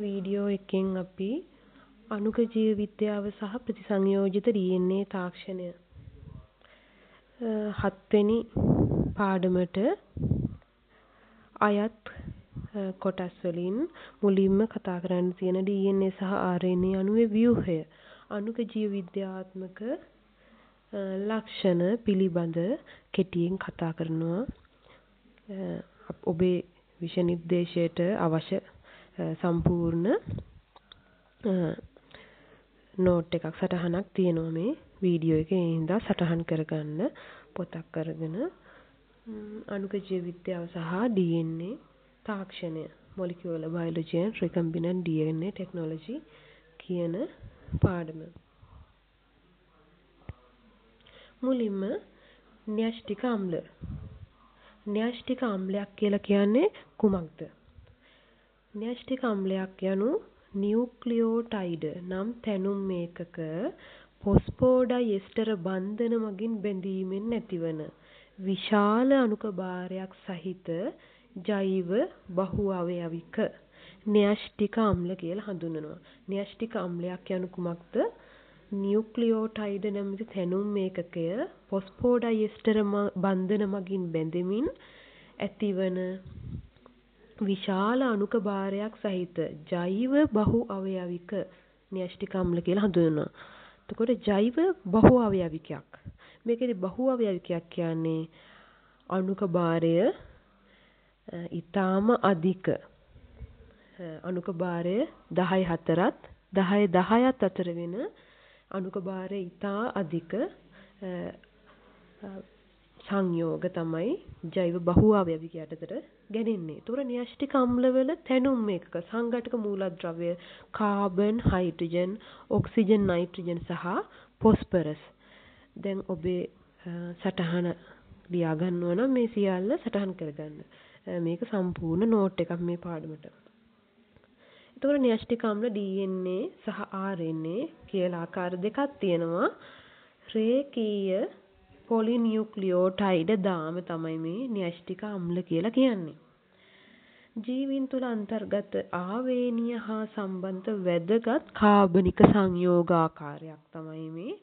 Video එකෙන් අපි අණුක ජීව විද්‍යාව සහ ප්‍රතිසංයෝජිත DNA තාක්ෂණය. හත්වෙනි පාඩමට අයත් කොටස් වලින් මුලින්ම කතා කරන්න තියෙන DNA සහ RNA අණුවේ ව්‍යුහය. අණුක ජීව විද්‍යාත්මක ලක්ෂණ පිළිබඳ කෙටියෙන් කතා කරනවා. ඔබේ විෂය නිර්දේශයට අවශ්‍ය සම්පූර්ණ නෝට් එකක් සටහනක් තියෙනවා මේ වීඩියෝ එකේ. ඒ හින්දා සටහන් කරගන්න පොතක් අරගෙන අණුක ජීව විද්‍යාව සහ DNA තාක්ෂණය molecular biology and recombinant DNA technology කියන පාඩම. මුලින්ම න්‍යෂ්ටික අම්ල. න්‍යෂ්ටික අම්ලයක් කියලා කියන්නේ කුමක්ද? න්‍යෂ්ටික අම්ලයක් යනු නියුක්ලියෝටයිඩ නම් තැනුම් ඒකක පොස්පෝඩයිඑස්ටර බන්ධන මගින් බැඳීමෙන් ඇතිවන විශාල අණුක භාරයක් සහිත ජෛව බහු අවයවික න්‍යෂ්ටික අම්ල කියලා හඳුන්වනවා. න්‍යෂ්ටික අම්ලයක් යනු කුමක්ද? නියුක්ලියෝටයිඩ නැමැති තැනුම් ඒකකය පොස්පෝඩයිඑස්ටර බන්ධන මගින් බැඳෙමින් ඇතිවන විශාල අණුක භාරයක් සහිත ජෛව බහු අවයවික න්‍යෂ්ටික අම්ල කියලා හඳුන්වනවා. එතකොට ජෛව බහු අවයවිකයක්. මේකෙදි බහු අවයවිකයක් කියන්නේ අණුක භාරය ඊටාම අධික අණුක භාරය 10 4ත් 10 10ත් අතර වෙන අණුක භාරය ඊටා අධික සංයෝග තමයි ජෛව බහු අවයවික යටතට ගැනෙන්නේ. ඒතොර න්‍යෂ්ටික අම්ලවල තැනුම් ඒකක සංඝටක මූලද්‍රව්‍ය කාබන්, හයිඩ්‍රජන්, ඔක්සිජන්, නයිට්‍රජන් සහ ෆොස්ෆරස්. දැන් ඔබේ සටහන ලියා ගන්නවා නම් මේ සියල්ල සටහන් කරගන්න. මේක සම්පූර්ණ නෝට් එකක් මේ පාඩමට. එතකොට න්‍යෂ්ටික අම්ල DNA සහ RNA කියලා ආකාර දෙකක් තියෙනවා. රේඛීය පොලිනියුක්ලියෝටයිඩ දාම තමයි මේ න්‍යෂ්ටික අම්ල කියලා කියන්නේ. ජීවීන් තුළ අන්තර්ගත ආවේනීය හා සම්බන්ධ වැදගත් කාබනික සංයෝගාකාරයක් තමයි මේ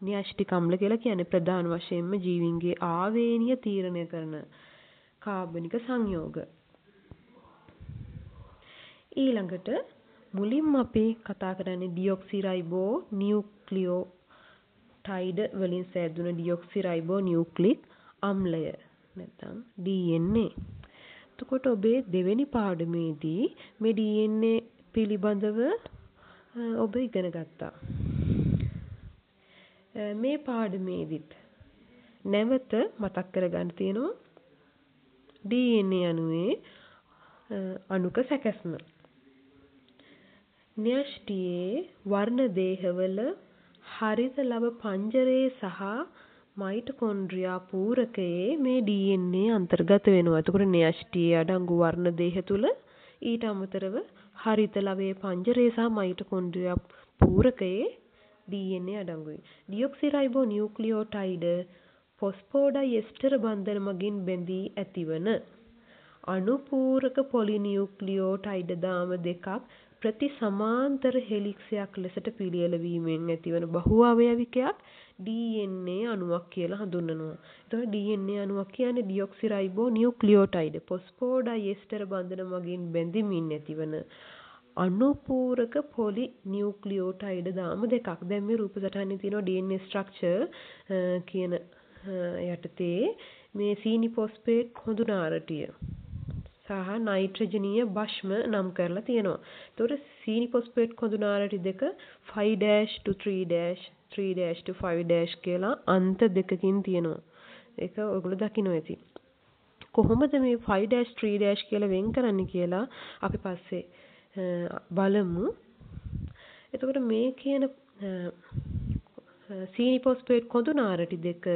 න්‍යෂ්ටික අම්ල කියලා කියන්නේ. ප්‍රධාන වශයෙන්ම ජීවීන්ගේ ආවේනීය තීරණය කරන කාබනික සංයෝග. ඊළඟට මුලින්ම අපි කතා කරන්නේ ඩියොක්සිරයිබෝ නියුක්ලියෝ ටයිඩ වලින් සෑදුන ඩියොක්සිරයිබෝ නියුක්ලික් අම්ලය නැත්නම් DNA. එතකොට ඔබේ දෙවෙනි පාඩමේදී මේ DNA පිළිබඳව ඔබ ඉගෙන ගත්තා. මේ පාඩමේදීත් නැවත මතක් කරගන්න තියෙනවා DNA අණුවේ අණුක සැකැස්ම. න්‍යෂ්ටියේ වර්ණ දේහවල හරිත ලබ පංජරයේ සහ මයිටොකොන්ඩ්‍රියා පූරකයේ මේ DNA අන්තර්ගත වෙනවා. එතකොට න්‍යෂ්ටියේ අඩංගු වර්ණ දේහ තුල ඊට අමතරව හරිත ලවයේ පංජරයේ සහ මයිටොකොන්ඩ්‍රියා පූරකයේ DNA අඩංගුයි. ඩියොක්සිරයිබෝ නියුක්ලියෝටයිඩ ෆොස්ෆෝඩයිඑස්ටර් බන්ධන මගින් බැඳී ඇතිවන අනුපූරක පොලිනියුක්ලියෝටයිඩ දාම දෙකක් ප්‍රතිසමාන්තර හෙලික්සයක් ලෙසට පිළියෙල වීමෙන් ඇතිවන බහු අවයවිකයක් DNA අණුවක් කියලා හඳුන්වනවා. එතකොට DNA අණුවක් කියන්නේ ඩියොක්සිරයිබෝ නියුක්ලියෝටයිඩ් ෆොස්ෆෝඩයිඑස්ටර් බන්ධන මගින් බැඳෙමින් ඇතිවන අනුපූරක පොලි නියුක්ලියෝටයිඩ දාම දෙකක්. දැන් මේ රූප සටහනේ තියෙනවා DNA ස්ට්‍රක්චර් කියන යටතේ මේ සීනි ෆොස්ෆේට් හොඳුන ආරටිය සහ නයිට්‍රජනීය භෂ්ම නම් කරලා තියෙනවා. එතකොට සීනි ෆොස්ෆේට් කොඳුනාරටි දෙක 5 to 3 3 to 5 කියලා අන්ත දෙකකින් තියෙනවා. ඒක ඔයගොල්ලෝ දකින්න ඇති. කොහොමද මේ 5 3 කියලා වෙන් කරන්නේ කියලා අපි පස්සේ බලමු. එතකොට මේ කියන සීනි ෆොස්ෆේට් කොඳුනාරටි දෙක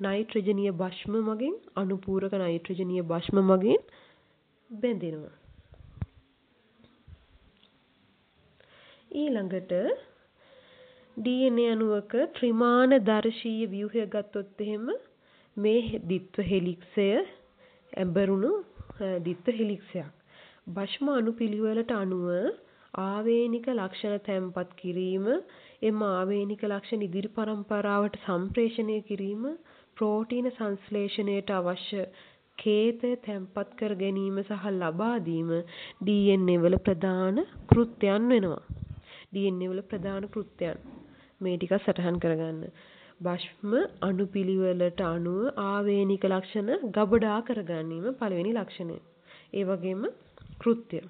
නයිට්‍රජනීය භෂ්ම මගින් අනුපූරක නයිට්‍රජනීය භෂ්ම මගින් බැඳෙනවා. ඊළඟට DNA අණුවක ත්‍රිමාන දර්ශීය ව්‍යුහය ගත්තොත් එහෙම මේ ද්විත්ව හෙලික්සය ඇඹරුණු ද්විත්ව හෙලික්සයක්. භෂ්ම අණු පිළිවෙලට අනුව ආවේනික ලක්ෂණ තැන්පත් කිරීම එම ආවේනික ලක්ෂණ ඉදිරි පරම්පරාවට සම්ප්‍රේෂණය කිරීම ප්‍රෝටීන සංශ්ලේෂණයට අවශ්‍ය කේතය තැන්පත් කර ගැනීම සහ ලබා දීම DNA වල ප්‍රධාන කෘත්‍යයන් වෙනවා. DNA වල ප්‍රධාන කෘත්‍යයන් මේ ටික සටහන් කරගන්න. භස්ම අණුපිළිවෙලට අනුව ආවේනික ලක්ෂණ ගබඩා කර ගැනීම පළවෙනි ලක්ෂණය. ඒ වගේම කෘත්‍ය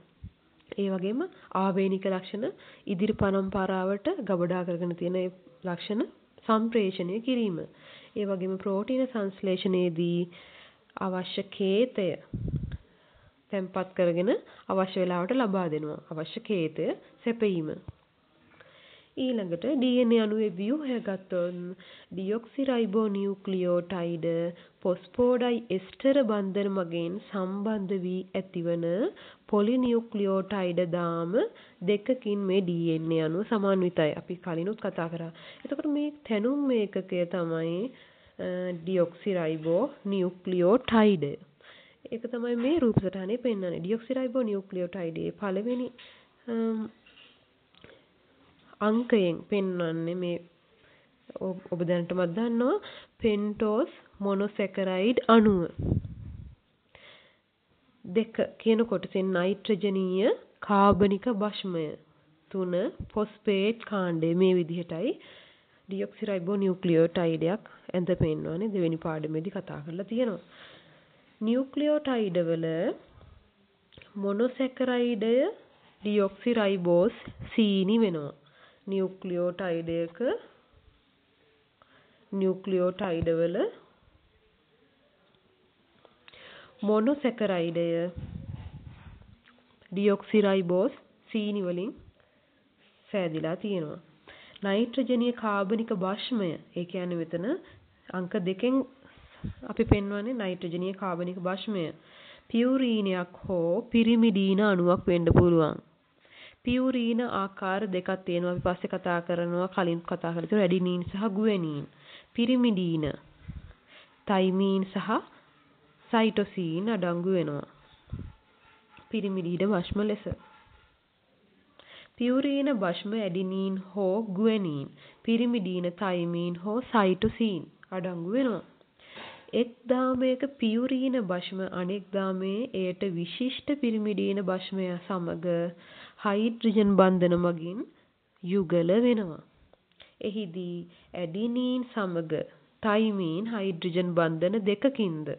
ඒ වගේම ආවේනික ලක්ෂණ ඉදිරි පරම්පරාවට ගබඩා කරගෙන තියෙන ලක්ෂණ සම්ප්‍රේෂණය කිරීම. ඒ වගේම ප්‍රෝටීන සංශ්ලේෂණයේදී අවශ්‍ය කේතය තැන්පත් කරගෙන අවශ්‍ය වෙලාවට ලබා දෙනවා. අවශ්‍ය කේතය සැපයීම. ඊළඟට DNA අණුවේ ව්‍යුහය ගත්තොත් ඩියොක්සිරයිබෝනියුක්ලියෝටයිඩ ෆොස්ෆෝඩයි එස්ටර බන්ධන මගින් සම්බන්ධ වී ඇතිවන පොලිනියුක්ලියෝටයිඩ දාම දෙකකින් මේ DNA අණුව සමන්විතයි. අපි කලිනුත් කතා කරා. එතකොට මේ තැනුම් මේකකය තමයි ඩියොක්සිරයිබෝ නියුක්ලියෝටයිඩ. ඒක තමයි මේ රූප සටහනේ පෙන්වන්නේ. ඩියොක්සිරයිබෝ නියුක්ලියෝටයිඩේ පළවෙනි අංකයෙන් පෙන්වන්නේ මේ ඔබ දැනටමත් දන්නවා පෙන්ටෝස් මොනොසැකරයිඩ් අණුව. දෙක කියන කොටසෙන් නයිට්‍රජනීය කාබනික භෂ්මය තුන ෆොස්ෆේට් කාණ්ඩය මේ විදිහටයි ඩියොක්සිරයිබෝ නියුක්ලියෝටයිඩයක් ඇඳ පෙන්වන්නේ දෙවෙනි පාඩමේදී කතා කරලා තියෙනවා. නියුක්ලියෝටයිඩ වල මොනොසැකරයිඩය ඩියොක්සිරයිබෝස් සීනි වෙනවා. නියුක්ලියෝටයිඩයක නියුක්ලියෝටයිඩවල මොනොසැකරයිඩය ඩියොක්සිරයිබෝස් සීනි වලින් සෑදිලා තියෙනවා. නයිට්‍රජනීය කාබනික භෂ්මය ඒ කියන්නේ මෙතන අංක දෙකෙන් අපි පෙන්වන්නේ නයිට්‍රජනීය කාබනික භෂ්මය. පියුරීනයක් හෝ පිරිමිඩීන අණුවක් වෙන්න පුළුවන්. පියුරීන ආකාර දෙකක් තියෙනවා. අපි පස්සේ කතා කරනවා කලින් කතා කරලා තියෙනවා ඇඩිනීන් සහ ගුවැනීන්. පිරිමිඩීන තයිමීන් සහ සයිටොසීන් අඩංගු වෙනවා. පිරිමිඩීන භෂ්ම ලෙස. පියුරීන භෂ්ම ඇඩිනීන් හෝ ගුවැනීන් පිරිමිඩීන තයිමීන් හෝ සයිටොසීන් අඩංගු වෙනවා. එක් දාමයක පියුරීන භෂ්ම අනෙක් දාමයේ එයට විශිෂ්ට පිරිමිඩීන භෂ්මය සමග හයිඩ්‍රජන් බන්ධන මගින් යුගල වෙනවා. එහිදී ඇඩිනීන් සමග තයිමීන් හයිඩ්‍රජන් බන්ධන දෙකකින්ද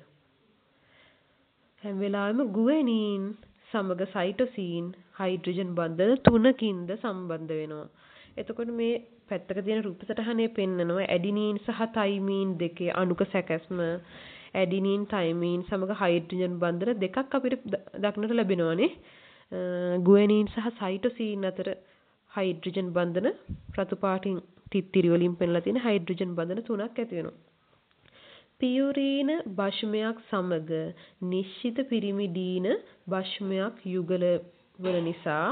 හැම වෙලාවෙම ගුවැනීන් සමග සයිටොසීන් හයිඩ්‍රජන් බන්ධන තුනකින්ද සම්බන්ධ වෙනවා. එතකොට මේ පැත්තක තියෙන රූප සටහනේ පෙන්නනවා ඇඩිනීන් සහ තයිමීන් දෙකේ අණුක සැකැස්ම ඇඩිනීන් තයිමීන් සමග හයිඩ්‍රජන් බන්ධන දෙකක් අපිට දක්නට ලැබෙනවානේ. ගුවැනීන් සහ සයිටොසීන් අතර හයිඩ්‍රජන් බන්ධන රතු පාටින් තිත්තිරි වලින් පෙන්ලා තියෙන හයිඩ්‍රජන් බන්ධන තුනක් ඇති වෙනවා. පියුරීන භෂ්මයක් සමග නිශ්චිත පිරිමිඩීන භෂ්මයක් යුගල වන නිසා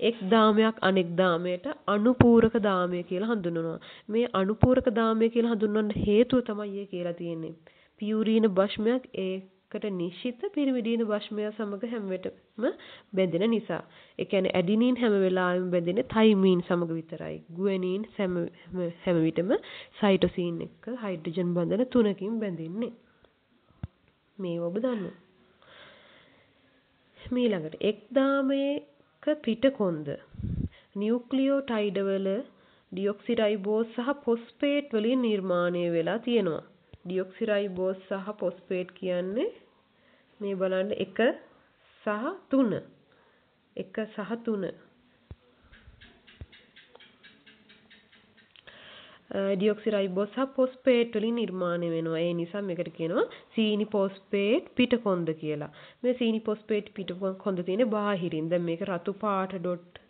එක් දාමයක් අනෙක් දාමයට අනුපූරක දාමය කියලා හඳුන්වනවා. මේ අනුපූරක දාමය කියලා හඳුන්වන්න හේතුව තමයි කියලා තියෙන්නේ. පියුරීන භෂ්මයක් ඒ කට නිශ්චිත පිරිමිඩීන භෂ්මය සමග හැම වෙලටම බැඳෙන නිසා. ඒ කියන්නේ ඇඩිනීන් හැම වෙලාවෙම බැඳෙන්නේ තයිමීන් සමග විතරයි. ගුවැනීන් හැම විටම සයිටොසීන් එක්ක හයිඩ්‍රජන් බන්ධන තුනකින් බැඳෙන්නේ. මේ ඔබ දන්නවා. මීළඟට එක් දාමයක පිටකොන්ද? නියුක්ලියෝටයිඩවල ඩියොක්සිරයිබෝස් සහ ෆොස්ෆේට් වලින් නිර්මාණය වෙලා තියෙනවා. ඩියොක්සිරයිබෝස් සහ ෆොස්ෆේට් කියන්නේ මේ බලන්න 1 සහ 3 1 සහ 3 ඩියොක්සිරයිබෝස් සහ ෆොස්ෆේට් වලින් නිර්මාණය වෙනවා. ඒ නිසා මේකට කියනවා සීනි ෆොස්ෆේට් පිටකොන්ද කියලා. මේ සීනි ෆොස්ෆේට් පිටකොන්ද තියෙන්නේ බාහිරින්. දැන් මේක රතු පාට ඩොට්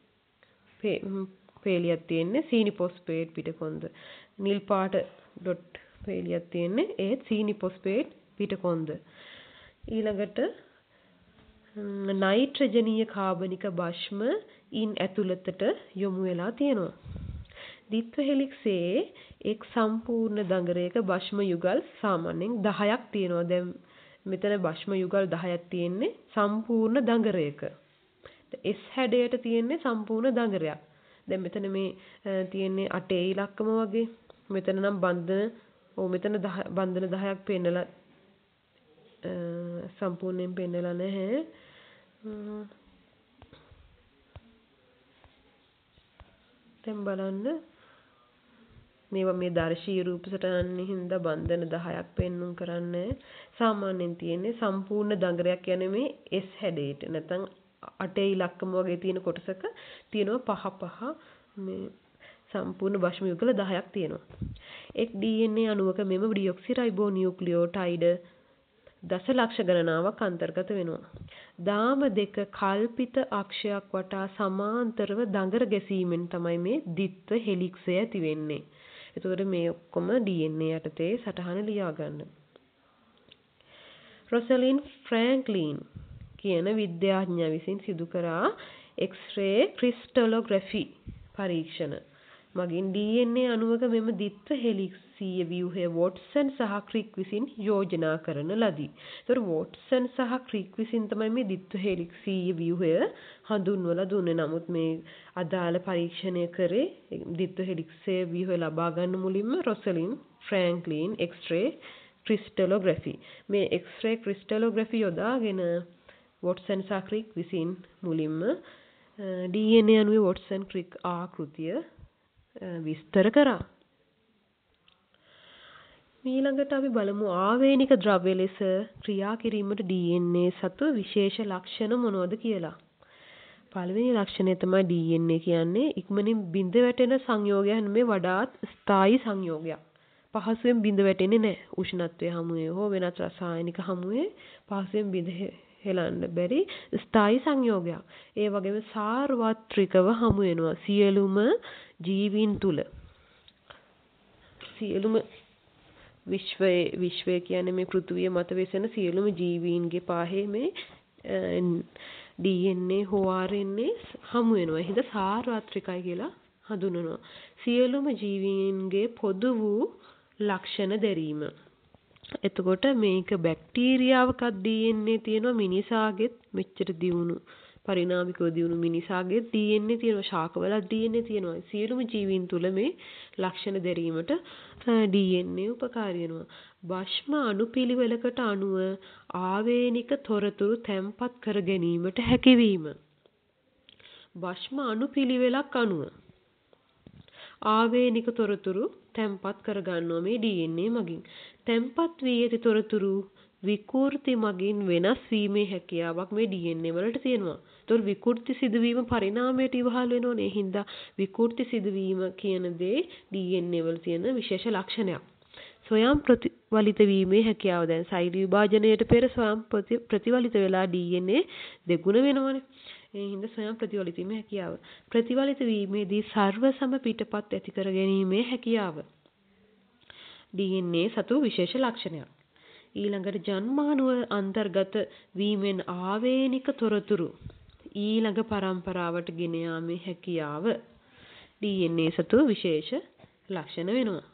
පේලියක් තියෙන්නේ සීනි ෆොස්ෆේට් පිටකොන්ද. නිල් පාට ඩොට් පේලියක් තියෙන්නේ ඒත් සීනි ෆොස්ෆේට් පිටකොන්ද. ඊළඟට නයිට්‍රජනීය කාබනික භෂ්ම ඉන් ඇතුළතට යොමු වෙලා තියෙනවා. ද්විත්ව හෙලික්සේ එක් සම්පූර්ණ දඟරයක භෂ්ම යුගල් සාමාන්‍යයෙන් 10ක් තියෙනවා. දැන් මෙතන භෂ්ම යුගල් 10ක් තියෙන්නේ සම්පූර්ණ දඟරයක. S හැඩයට තියෙන්නේ සම්පූර්ණ දඟරයක්. දැන් මෙතන මේ තියෙන්නේ අටේ ඉලක්කම වගේ. මෙතන නම් බන්ධන ඔව් මෙතන බන්ධන 10ක් පෙන්නලා සම්පූර්ණයෙන් පෙන්නලා නැහැ. දැන් බලන්න මේවා මේ දර්ශී රූප සටහන්නේ හින්දා බන්ධන 10ක් පෙන්눔 කරන්නේ සාමාන්‍යයෙන් තියෙන්නේ සම්පූර්ණ දඟරයක් කියන්නේ මේ S හැඩයට නැත්නම් අටේ ඉලක්කම වගේ තියෙන කොටසක තියෙනවා පහ පහ මේ සම්පූර්ණ භෂ්ම යුගල 10ක් තියෙනවා. එක් DNA අණුවක මෙම ඩියොක්සිරයිබෝ නියුක්ලියෝටයිඩ දසලක්ෂ ගණනාවක් අන්තර්ගත වෙනවා. දාම දෙක කල්පිත අක්ෂයක් වටා සමාන්තරව දඟර ගැසීමෙන් තමයි මේ ද්විත්ව හෙලික්සය ඇති වෙන්නේ. එතකොට මේ ඔක්කොම DNA යටතේ සටහන ලියා ගන්න. රොසලින් ෆ්‍රැන්ක්ලින් කියන විද්‍යාඥයා විසින් සිදු කරා X-ray crystallography පරීක්ෂණ මගින් DNA අණුවක මෙම ද්විත්ව හෙලික්සීය ව්‍යුහය වොට්සන් සහ ක්‍රික් විසින් යෝජනා කරන ලදී. ඒතර වොට්සන් සහ ක්‍රික් විසින් තමයි මේ ද්විත්ව හෙලික්සීය ව්‍යුහය හඳුන්වලා දුන්නේ. නමුත් මේ අදාළ පරීක්ෂණය කරේ ද්විත්ව හෙලික්සීය ව්‍යුහය ලබා ගන්න මුලින්ම රොසලින් ෆ්‍රැන්ක්ලින් X-ray crystallography. මේ X-ray crystallography යොදාගෙන වොට්සන් සහ ක්‍රික් විසින් මුලින්ම DNA අණුවේ වොට්සන් ක්‍රික් ආකෘතිය විස්තර කරා. ඊළඟට අපි බලමු ආවේනික ද්‍රව්‍ය ලෙස ක්‍රියා කිරීමට DNA සතු විශේෂ ලක්ෂණ මොනවද කියලා. පළවෙනි ලක්ෂණය තමයි DNA කියන්නේ ඉක්මනින් බිඳ වැටෙන සංයෝගයන් මේ වඩාත් ස්ථායි සංයෝගයක්. පහසුවෙන් බිඳ වැටෙන්නේ නැහැ. උෂ්ණත්වයේ හමුවේ හෝ වෙනත් රසායනික හමුවේ පහසුවෙන් බිඳ හෙලන්න බැරි ස්ථායි සංයෝගයක්. ඒ වගේම සාර්වත්‍රිකව හමු වෙනවා සියලුම ජීවීන් තුල. සියලුම විශ්වයේ විශ්වය කියන්නේ මේ පෘථුවිය මත වෙසෙන සියලුම ජීවීන්ගේ පාහේ මේ DNA හෝ RNA හමු වෙනවා. එහෙනම් සාර්වත්‍රිකයි කියලා හඳුන්වනවා. සියලුම ජීවීන්ගේ පොදු වූ ලක්ෂණ දැරීම. එතකොට මේක බැක්ටීරියාවකත් DNA තියෙනවා මිනිසාගෙත් මෙච්චර දියුණු පරිණාමිකව දියුණු මිනිසාගෙත් DNA තියෙනවා ශාකවලත් DNA තියෙනවා. සියලුම ජීවීන් තුල මේ ලක්ෂණ දැරීමට DNA උපකාරී වෙනවා. භස්ම අණුපිළිවෙලකට අණුව ආවේනික තොරතුරු තැම්පත් කර ගැනීමට හැකියවීම භස්ම අණුපිළිවෙලක් අණුව ආවේනික තොරතුරු තැම්පත් කරගන්නවා මේ DNA මගින්. තැම්පත් වී ඇති තොරතුරු විකෘති මගින් වෙනස් වීමේ හැකියාවක් මේ DNA වලට තියෙනවා. ඒතොර විකෘති සිදුවීම පරිණාමයට ඉවහල් වෙනෝනේ. ඒ හින්දා විකෘති සිදුවීම කියන දේ DNA වල තියෙන විශේෂ ලක්ෂණයක්. ස්වයං ප්‍රතිවලිත වීමේ හැකියාව දැන් සෛල විභාජනයට පෙර ස්වයං ප්‍රතිවලිත වෙලා DNA දෙගුණ වෙනවනේ. ඒ හින්දා ස්වයං ප්‍රතිවලිත වීමේ හැකියාව. ප්‍රතිවලිත වීමේදී සර්ව සම පිටපත් ඇති කර ගැනීමේ හැකියාව. DNA සතු විශේෂ ලක්ෂණයක්. ඊළඟට ජන්මානුව අන්තර්ගත වීමෙන් ආවේනික තොරතුරු ඊළඟ පරම්පරාවට ගෙන යාමේ හැකියාව DNA සතු විශේෂ ලක්ෂණ වෙනවා.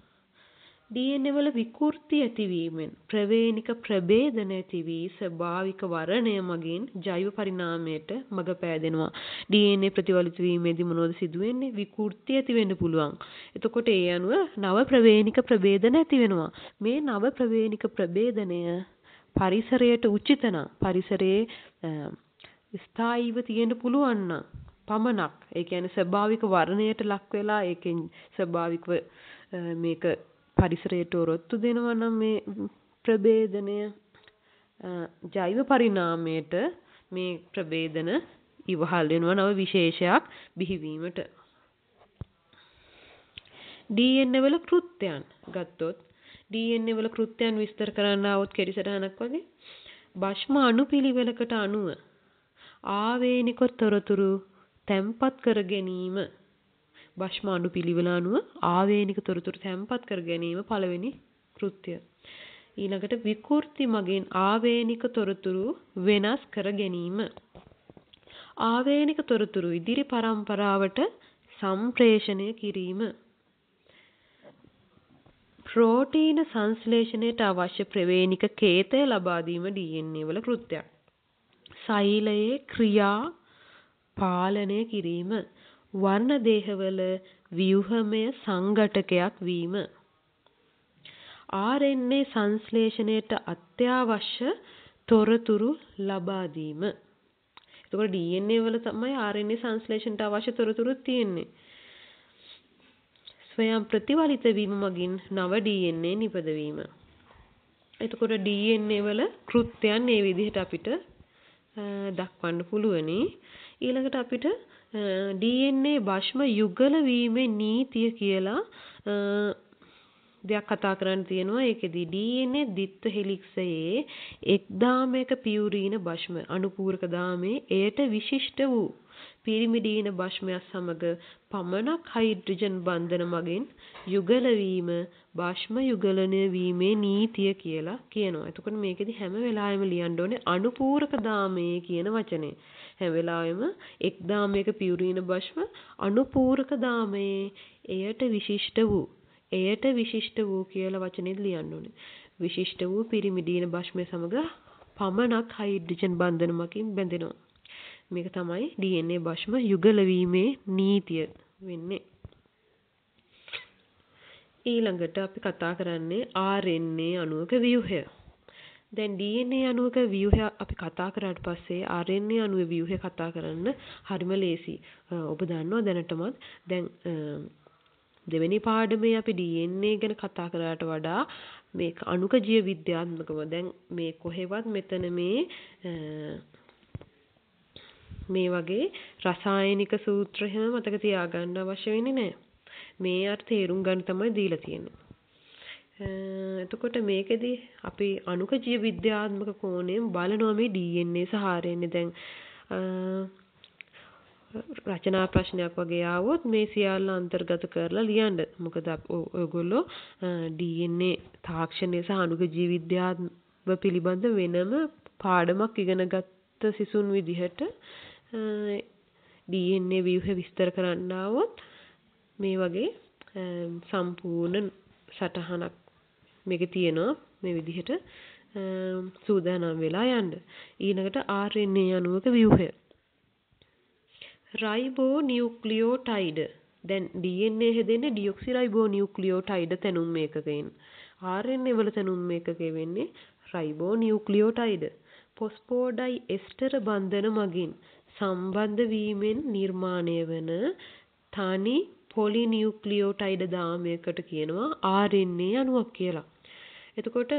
DNA වල විකෘති ඇතිවීමෙන් ප්‍රවේණික ප්‍රභේදන ඇති වී ස්වභාවික වර්ණය මගින් ජෛව පරිණාමයට මඟ පෑදෙනවා. DNA ප්‍රතිවලිත වීමේදී මොනවද සිදුවෙන්නේ? විකෘති ඇති වෙන්න පුළුවන්. එතකොට ඒ අනුව නව ප්‍රවේණික ප්‍රභේදන ඇති වෙනවා. මේ නව ප්‍රවේණික ප්‍රභේදනය පරිසරයට උචිත නම් පරිසරයේ ස්ථායීව තියෙන්න පුළුවන් නම් පමණක් ඒ කියන්නේ ස්වභාවික වර්ණයට ලක් වෙලා ඒකෙන් ස්වභාවිකව මේක පරිසරයට ඔරොත්තු දෙනවා නම් මේ ප්‍රභේදනය ජෛව පරිණාමයට මේ ප්‍රභේදන ඉවහල් වෙනවා නව විශේෂයක් බිහිවීමට. DNA වල කෘත්‍යයන් ගත්තොත් DNA වල කෘත්‍යයන් විස්තර කරන්න આવොත් කෙරිසටහනක් වගේ භෂ්ම අණුපිළිවෙලකට අනුව ආවේනික තොරතුරු තැම්පත් කර ගැනීම භෂ්ම අණුපිළිවෙල අනුව ආවේනික තොරතුරු තැන්පත් කර ගැනීම පළවෙනි කෘත්‍යය. ඊළඟට විකෘති මගින් ආවේනික තොරතුරු වෙනස් කර ගැනීම. ආවේනික තොරතුරු ඉදිරි පරම්පරාවට සම්ප්‍රේෂණය කිරීම. ප්‍රෝටීන සංශ්ලේෂණයට අවශ්‍ය ප්‍රවේණික කේතය ලබා දීම DNA වල කෘත්‍යයක්. සෛලයේ ක්‍රියා පාලනය කිරීම වර්ණ දේහවල ව්‍යුහමය සංඝටකයක් වීම RNA සංශ්ලේෂණයට අත්‍යවශ්‍ය තොරතුරු ලබා දීම. එතකොට DNA වල තමයි RNA සංශ්ලේෂණයට අවශ්‍ය තොරතුරු තියෙන්නේ. ස්වයං ප්‍රතිවලිත වීම මගින් නව DNA නිපදවීම. එතකොට DNA වල කෘත්‍යයන් මේ විදිහට අපිට දක්වන්න පුළුවනි. ඊළඟට අපිට DNA භෂ්ම යුගල වීමේ නීතිය කියලා දෙයක් කතා කරන්න තියෙනවා. ඒකෙදි DNA ද්විත්ව හෙලික්සයේ එක්දාමයක පියුරීන භෂ්ම අනුපූරක දාමේ එයට විශිෂ්ට වූ පිරිමිඩීන භෂ්මයක් සමග පමණක් හයිඩ්‍රජන් බන්ධන මගින් යුගල වීම භෂ්ම යුගලනය වීමේ නීතිය කියලා කියනවා. එතකොට මේකෙදි හැම වෙලාවෙම ලියන්න ඕනේ අනුපූරක දාමයේ කියන වචනේ. හැම වෙලාවෙම එක් දාමයක පියුරීන භෂ්ම අනුපූරක දාමයේ එයට විශිෂ්ට වූ එයට විශිෂ්ට වූ කියලා වචනේද ලියන්න ඕනේ. විශිෂ්ට වූ පිරිමිඩීන භෂ්මය සමග පමණක් හයිඩ්‍රජන් බන්ධනමකින් බැඳෙනවා. මේක තමයි DNA භෂ්ම යුගල වීමේ නීතිය වෙන්නේ. ඊළඟට අපි කතා කරන්නේ RNA අණුවක ව්‍යුහය. දැන් DNA අණුවක ව්‍යුහය අපි කතා කරාට පස්සේ RNA අණුවේ ව්‍යුහය කතා කරන්න හරිම ලේසි. ඔබ දන්නවා දැනටමත් දැන් දෙවෙනි පාඩමේ අපි DNA ගැන කතා කරාට වඩා මේක අණුක ජීව විද්‍යාත්මකව දැන් මේ කොහෙවත් මෙතන මේ මේ වගේ රසායනික සූත්‍ර එහෙම මතක තියාගන්න අවශ්‍ය වෙන්නේ නැහැ. මේ අර තේරුම් ගන්න තමයි දීලා තියෙන්නේ. එතකොට මේකෙදි අපි අණුක ජීව විද්‍යාත්මක කෝණයෙන් බලනවා මේ DNA සහ RNA දැන් රචනා ප්‍රශ්නයක් වගේ ආවොත් මේ සියල්ල අන්තර්ගත කරලා ලියන්න. මොකද ඔයගොල්ලෝ DNA තාක්ෂණය සහ අණුක ජීව විද්‍යාව පිළිබඳ වෙනම පාඩමක් ඉගෙන ගත්ත සිසුන් විදිහට DNA ව්‍යුහ විස්තර කරන්න ආවොත් මේ වගේ සම්පූර්ණ සටහනක් මේකේ තියෙනවා මේ විදිහට සූදානම් වෙලා යන්න. ඊළඟට RNA අණුවක ව්‍යුහය රයිබෝ නියුක්ලියෝටයිඩ දැන් DNA හැදෙන්නේ ඩියොක්සිරයිබෝ නියුක්ලියෝටයිඩ තැනුම් ඒකකයෙන් RNA වල තැනුම් ඒකකය වෙන්නේ රයිබෝ නියුක්ලියෝටයිඩ ෆොස්ෆෝඩයි එස්ටර බන්ධන මගින් සම්බන්ධ වීමෙන් නිර්මාණය වන තනි පොලිනියුක්ලියෝටයිඩ දාමයකට කියනවා RNA අණුවක් කියලා. එතකොට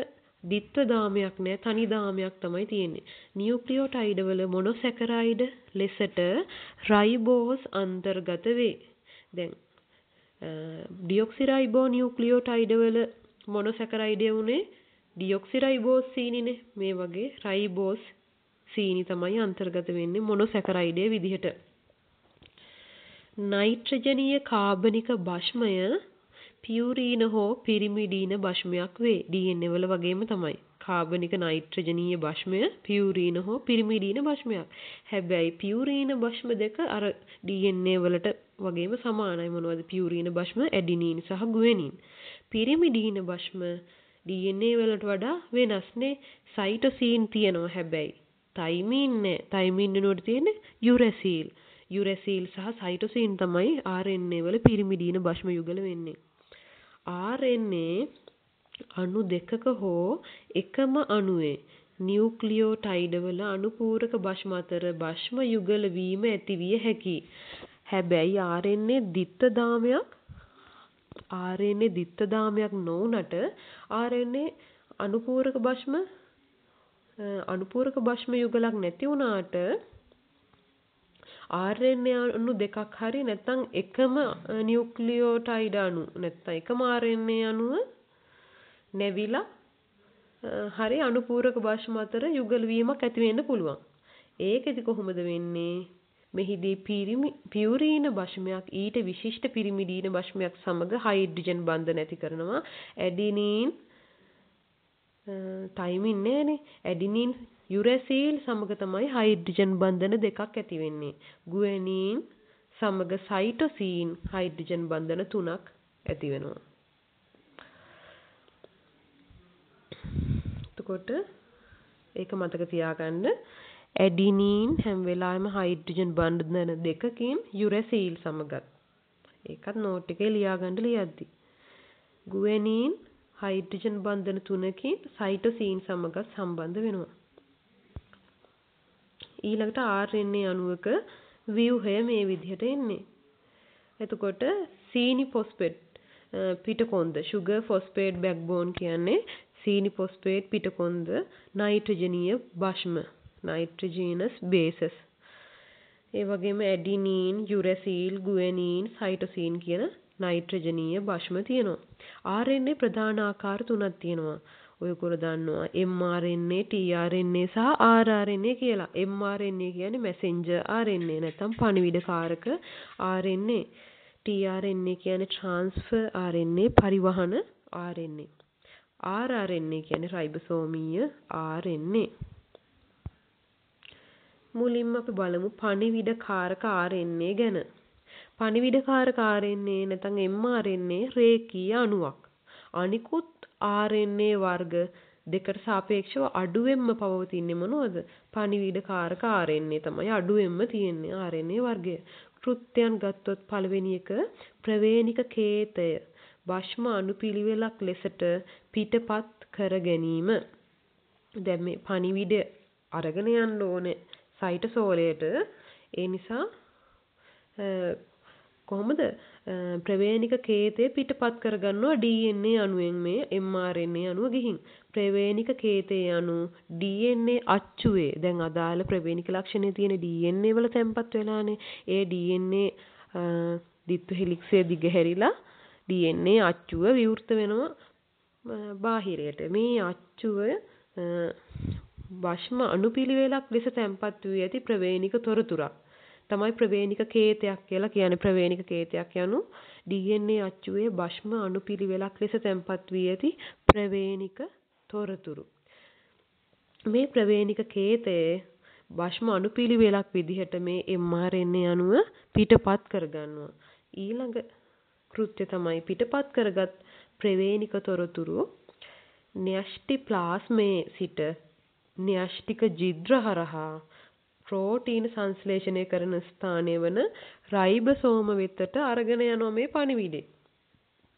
ද්විත්ව දාමයක් නෑ තනි දාමයක් තමයි තියෙන්නේ. නියුක්ලියෝටයිඩ වල මොනොසැකරයිඩ ලෙසට රයිබෝස් අන්තර්ගත වේ. දැන් ඩියොක්සිරයිබෝ නියුක්ලියෝටයිඩ වල මොනොසැකරයිඩය උනේ ඩියොක්සිරයිබෝස් සීනිනේ. මේ වගේ රයිබෝස් සීනි තමයි අන්තර්ගත වෙන්නේ මොනොසැකරයිඩය විදිහට. නයිට්‍රජනීය කාබනික භෂ්මය පියුරීන හෝ පිරිමිඩීන භෂ්මයක් වේ. DNA වල වගේම තමයි. කාබනික නයිට්‍රජනීය භෂ්මය පියුරීන හෝ පිරිමිඩීන භෂ්මයක්. හැබැයි පියුරීන භෂ්ම දෙක අර DNA වලට වගේම සමානයි. මොනවද පියුරීන භෂ්ම? ඇඩිනීන් සහ ගුවෙනින්. පිරිමිඩීන භෂ්ම DNA වලට වඩා වෙනස්නේ. සයිටෝසීන් තියෙනවා හැබැයි. තයිමින් නෑ. තයිමින් වෙනුවට තියෙන්නේ යුරැසීල්. යුරැසීල් සහ සයිටෝසීන් තමයි RNA වල පිරිමිඩීන භෂ්ම යුගල වෙන්නේ. RNA අණු දෙකක හෝ එකම අණුවේ නියුක්ලියෝටයිඩවල අනුපූරක භෂ්ම අතර භෂ්ම යුගල වීම ඇතිවිය හැකියි. හැබැයි RNA ද්විත්ව දාමයක් RNA ද්විත්ව දාමයක් නොවුනට RNA අනුපූරක භෂ්ම අනුපූරක භෂ්ම යුගලක් නැති වුණාට RNA අණු දෙකක් හරි නැත්නම් එකම නියුක්ලියෝටයිඩ අණු නැත්නම් එකම RNA අණුව නැවිලා හරි අනුපූරක භාෂම අතර යුගල වීමක් ඇති වෙන්න පුළුවන්. ඒකෙදි කොහොමද වෙන්නේ? මෙහිදී පිරිමි පියුරීන භෂ්මයක් ඊට විශිෂ්ට පිරිමිඩීන භෂ්මයක් සමග හයිඩ්‍රජන් බන්ධන ඇති කරනවා. ඇඩිනීන් තයිමින් නෑනේ. ඇඩිනීන් යුරැසීල් සමග තමයි හයිඩ්‍රජන් බන්ධන දෙකක් ඇති වෙන්නේ. ගුවැනීන් සමග සයිටෝසීන් හයිඩ්‍රජන් බන්ධන තුනක් ඇති වෙනවා. එතකොට ඒක මතක තියාගන්න ඇඩිනීන් හැම වෙලාවෙම හයිඩ්‍රජන් බන්ධන දෙකකින් යුරැසීල් සමගත්. ඒකත් නෝට් එකේ ලියාගන්න ලියද්දි. ගුවැනීන් හයිඩ්‍රජන් බන්ධන තුනකින් සයිටෝසීන් සමගත් සම්බන්ධ වෙනවා. ඊළඟට RNA අණුවක ව්‍යුහය මේ විදිහට එන්නේ. එතකොට සීනි ෆොස්ෆේට් පිටකොන්ද sugar phosphate backbone කියන්නේ සීනි ෆොස්ෆේට් පිටකොන්ද නයිට්‍රජනීය භෂ්ම nitrogenous bases. ඒ වගේම ඇඩිනීන්, යුරැසිල්, ගුවැනීන්, සයිටෝසින් කියන නයිට්‍රජනීය භෂ්ම තියෙනවා. RNA ප්‍රධාන ආකාර තුනක් තියෙනවා. ඔයගොල්ලෝ දන්නවා mRNA, tRNA සහ rRNA කියලා. mRNA කියන්නේ messenger RNA නැත්නම් පණිවිඩකාරක RNA. tRNA කියන්නේ transfer RNA පරිවහන RNA. rRNA කියන්නේ රයිබෝසෝමීය RNA. මුලින්ම අපි බලමු පණිවිඩකාරක RNA ගැන. පණිවිඩකාරක RNA නැත්නම් mRNA රේඛීය අණුවක්. අනිකුත් RNA වර්ග දෙකට සාපේක්ෂව අඩුවෙන්ම පවතින්නේ මොනවද? පණිවිඩකාරක RNA තමයි අඩුවෙන්ම තියෙන්නේ RNA වර්ගය. කෘත්‍යයන් ගත්තොත් පළවෙනි එක ප්‍රවේණික කේතය භෂ්ම අනුපිළිවෙලක් ලෙසට පිටපත් කර ගැනීම. දැන් මේ පණිවිඩය අරගෙන යන්න ඕනේ සයිටසෝලයට. ඒ නිසා කොහොමද ප්‍රවේණික කේතය පිටපත් කරගන්නවා DNA අණුවෙන් මේ mRNA අණුව ගිහින්. ප්‍රවේණික කේතයේ අණු DNA අච්චුවේ. දැන් අදාළ ප්‍රවේණික ලක්ෂණේ තියෙන DNA වල තැම්පත් වෙලානේ. ඒ DNA දිත්ව හෙලික්සය දිගහැරිලා DNA අච්චුව විවෘත වෙනවා බාහිරයට. මේ අච්චුව භෂ්ම අණුපිළිවෙලක් ලෙස තැම්පත් වී ඇති ප්‍රවේණික තොරතුරක්. තමයි ප්‍රවේණික කේතයක් කියලා කියන්නේ ප්‍රවේණික කේතයක් යනු DNA අච්චුවේ භෂ්ම අණුපිළිවෙලක් ලෙස තැන්පත් වී ඇති ප්‍රවේණික තොරතුරු. මේ ප්‍රවේණික කේතයේ භෂ්ම අණුපිළිවෙලක් විදිහට මේ mRNA අණුව පිටපත් කරගන්නවා. ඊළඟ කෘත්‍ය තමයි පිටපත් කරගත් ප්‍රවේණික තොරතුරු න්‍යෂ්ටි ප්ලාස්මයේ සිට න්‍යෂ්ටික ජිද්‍ර හරහා ප්‍රෝටීන සංශ්ලේෂණය කරන ස්ථානය වන රයිබසෝම වෙතට අරගෙන යනවා මේ පණිවිඩේ.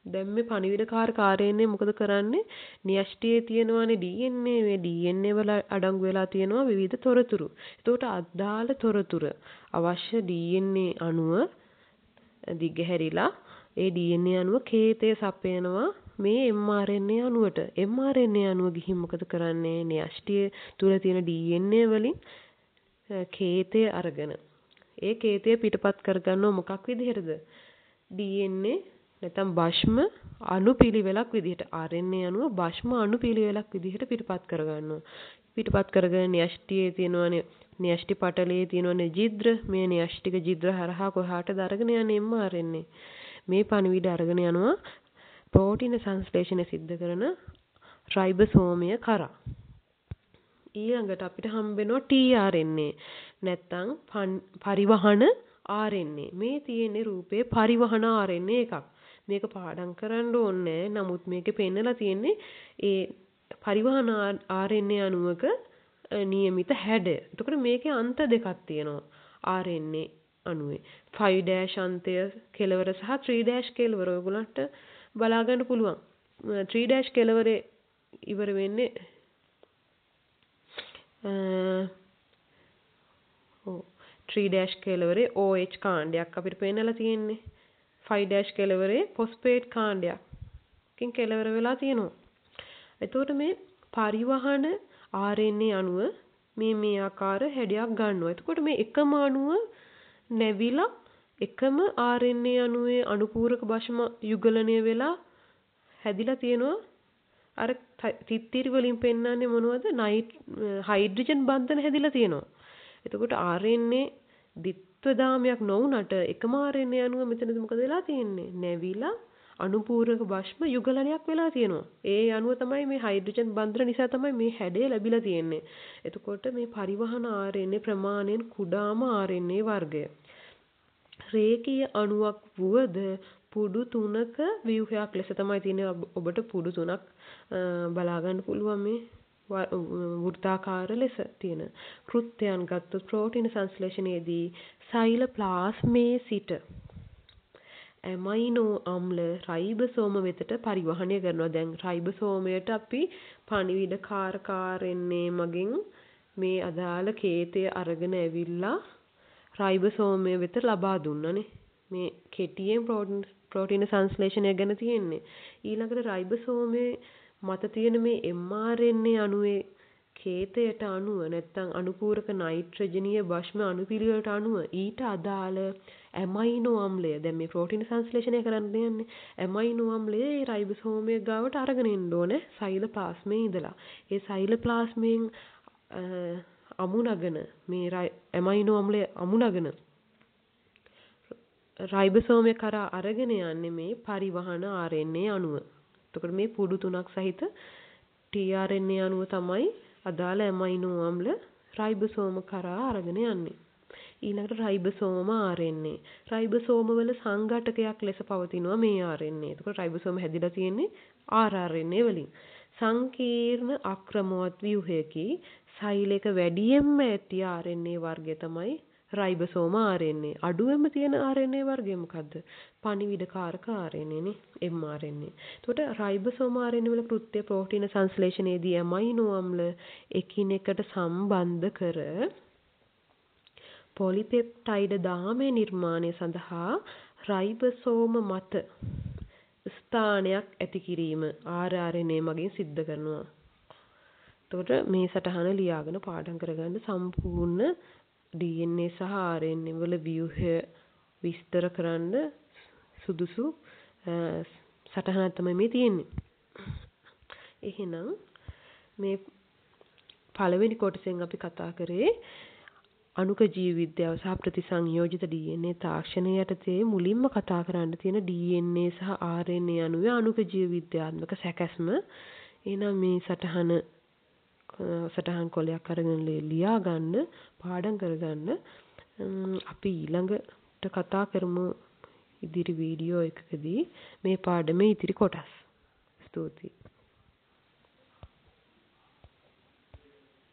දැන් මේ පණිවිඩකාර කාර්යන්නේ මොකද කරන්නේ? න්‍යෂ්ටියේ තියෙනවානේ DNA මේ DNA වල අඩංගු වෙලා තියෙනවා විවිධ තොරතුරු. එතකොට අදාළ තොරතුරු අවශ්‍ය DNA අණුව දිගහැරිලා ඒ DNA අණුව කේතය සපයනවා මේ mRNA අණුවට. mRNA අණුව ගිහින් මොකද කරන්නේ? න්‍යෂ්ටිය තුල තියෙන DNA වලින් කේතය අරගෙන ඒ කේතය පිටපත් කරගන්නව මොකක් විදිහටද? DNA නැත්නම් භෂ්ම අණුපිළිවෙලක් විදිහට RNA අණුව භෂ්ම අණුපිළිවෙලක් විදිහට පිටපත් කරගන්නවා. පිටපත් කරගෙන න්‍යෂ්ටියේ තියෙනවනේ න්‍යෂ්ටි පටලයේ තියෙනවනේ ජිද්‍ර මේ න්‍යෂ්ටික ජිද්‍ර හරහා කොහාටද අරගෙන යන්නේ mRNA. මේ පණිවිඩ අරගෙන යනවා ප්‍රෝටීන සංශ්ලේෂණය සිද්ධ කරන රයිබෝසෝමය කරා. ඊළඟට අපිට හම්බෙනවා tRNA නැත්තම් පරිවහන RNA. මේ තියෙන්නේ රූපේ පරිවහන RNA එකක්. මේක පාඩම් කරන්න ඕනේ නමුත් මේකේ පෙන්නලා තියෙන්නේ ඒ පරිවහන RNA අණුවක નિયમિત හැඩය. එතකොට මේකේ අන්ත දෙකක් තියෙනවා RNA අණුවේ. 5' අන්තය කෙලවර සහ 3' කෙලවර ඔයගොල්ලන්ට බලා ගන්න පුළුවන්. 3' කෙලවරේ ඉවර වෙන්නේ ඔව් 3 කෙළවරේ OH කාණ්ඩයක් අපිට පේන්නලා තියෙන්නේ 5 කෙළවරේ ෆොස්ෆේට් කාණ්ඩයක්. කින් කෙළවර වෙලා තියෙනවා. එතකොට මේ පරිවහන RNA අණුව මේ මේ ආකාර හැඩයක් ගන්නවා. එතකොට මේ එකම අණුව නැවිලා එකම RNA අණුවේ අණුපූරක භෂම යුගලනය වෙලා හැදිලා තියෙනවා අර තිත්තිරි වලින් පෙන්වන්නේ මොනවද? නයිට් හයිඩ්‍රජන් uh, බන්ධන හැදිලා තියෙනවා. එතකොට RNA දිත්වදාමයක් නොවුනට එකම RNA අණුව මෙතනද මොකද වෙලා තියෙන්නේ? නැවිලා අනුපූරක භෂ්ම යුගලනයක් වෙලා තියෙනවා. ඒ අණුව තමයි මේ හයිඩ්‍රජන් බන්ධන නිසා තමයි මේ හැඩය ලැබිලා තියෙන්නේ. එතකොට මේ පරිවහන RNA ප්‍රමාණයෙන් කුඩාම RNA වර්ගය. රේඛීය අණුවක් වුවද පුඩු තුනක ව්‍යුහයක් ලෙස තමයි තියෙන්නේ ඔබට පුඩු තුනක් බලා ගන්න පුළුවන් මේ වෘත්තාකාර ලෙස තියෙන කෘත්‍යයන් ගත්තොත් ප්‍රෝටීන සංශ්ලේෂණයේදී සෛලප්ලාස්මයේ සිට ඇමයිනෝ අම්ල රයිබසෝම වෙතට පරිවහනය කරනවා. දැන් රයිබසෝමයට අපි පණිවිඩකාරක RNA මගින් මේ අදාළ කේතය අරගෙන ඇවිල්ලා රයිබසෝමය වෙත ලබා දුන්නනේ. මේ කෙටියෙන් ප්‍රෝටීන සංශ්ලේෂණය ගැන තියෙන්නේ. ඊළඟට රයිබසෝමේ මත තියෙන මේ mRNA අණුවේ කේතයට අනුව නැත්නම් අනුපූරක නයිට්‍රජනීය භෂ්ම අණුපිළිවෙලට අනුව ඊට අදාළ ඇමයිනෝ අම්ලය දැන් මේ ප්‍රෝටීන සංශ්ලේෂණය කරන්න යන්නේ ඇමයිනෝ අම්ලය ඒ රයිබෝසෝමයේ ගාවට අරගෙන එන්න ඕනේ සෛලප්ලාස්මේ ඉඳලා. ඒ සෛලප්ලාස්මෙන් අමුණගෙන මේ ඇමයිනෝ අම්ලය අමුණගෙන රයිබෝසෝමය කරා අරගෙන යන්නේ මේ පරිවහන RNA අණුව. එතකොට මේ පුඩු තුනක් සහිත tRNA අණුව තමයි අදාළ ඇමයිනෝ අම්ල රයිබෝසෝම කරා අරගෙන යන්නේ. ඊළඟට රයිබෝසෝම RNA. රයිබෝසෝම වල සංඝටකයක් ලෙස පවතිනවා මේ RNA. එතකොට රයිබෝසෝම හැදිලා තියෙන්නේ rRNA වලින්. සංකීර්ණ අක්‍රමවත් ව්‍යුහයකි සෛලයක වැඩියෙන්ම ඇති RNA වර්ගය තමයි රයිබසෝම RNA. අඩුවෙන්ම තියෙන RNA වර්ගය මොකද්ද? පණිවිඩකාරක RNA නේ mRNA. එතකොට රයිබසෝම RNA වල කෘත්‍ය ප්‍රෝටීන සංශ්ලේෂණයේදී ඇමයිනෝ අම්ල එකිනෙකට සම්බන්ධ කර පොලිපෙප්ටයිඩ දාමේ නිර්මාණය සඳහා රයිබසෝම මත ස්ථානයක් ඇති කිරීම rRNA මගින් සිද්ධ කරනවා. එතකොට මේ සටහන ලියාගෙන පාඩම් කරගන්න සම්පූර්ණ DNA සහ RNA වල ව්‍යුහය විස්තර කරන්න සුදුසු සටහනක් තමයි මේ තියෙන්නේ. එහෙනම් මේ පළවෙනි කොටසෙන් අපි කතා කරේ අණුක ජීව විද්‍යාව සහ ප්‍රතිසංයෝජිත DNA තාක්ෂණය යටතේ මුලින්ම කතා කරන්න තියෙන DNA සහ RNA අණුවේ අණුක ජීව විද්‍යාත්මක සැකැස්ම. එහෙනම් මේ සටහන සටහන් කොලයක් අරගෙන ලියා ගන්න පාඩම් කරගන්න අපි ඊළඟට කතා කරමු ඉදිරි වීඩියෝ එකකදී මේ පාඩමේ ඉතිරි කොටස්. ස්තුතියි.